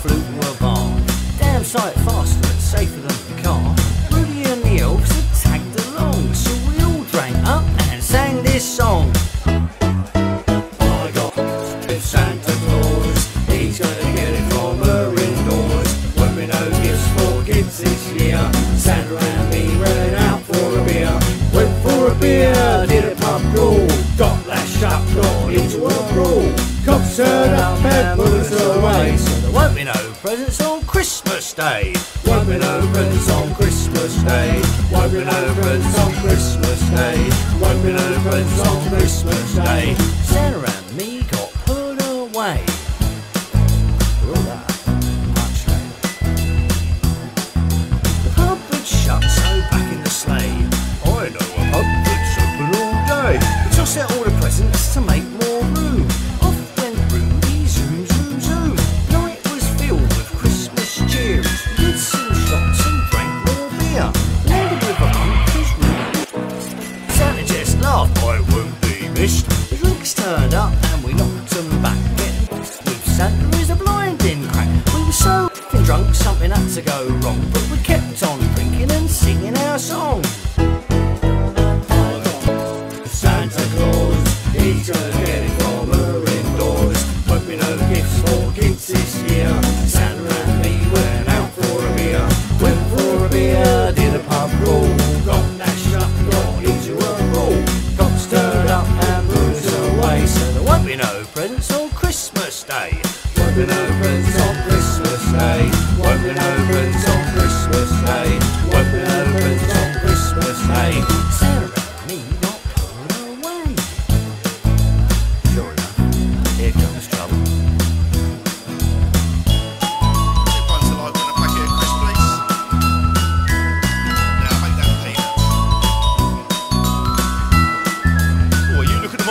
flute. Damn sight faster and safer than presents on Christmas Day. Wiping our presents on Christmas Day. Wiping our presents on Christmas Day. Wiping our presents on Christmas Day. Santa and me got put away. The pub had so back in the sleigh. I know a pub open all day. We tossed out all the presents to make to go wrong, but we kept on drinking and singing our song. Santa Claus, he's gonna get it from her indoors. Hoping you gifts for kids this year. Santa and me went out for a beer. Went for a beer, did a pub crawl. Got dashed up, got into a brawl. Got stirred up and bruised away. So there won't be no presents on Christmas Day. Won't be no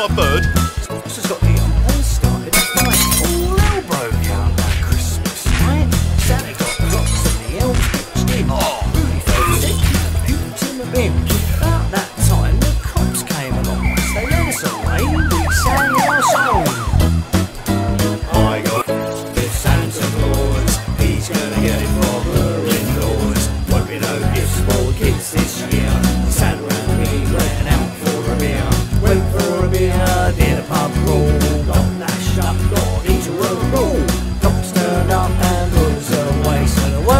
Harvard.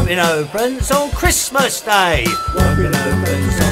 Bumping Opens on Christmas Day. Opens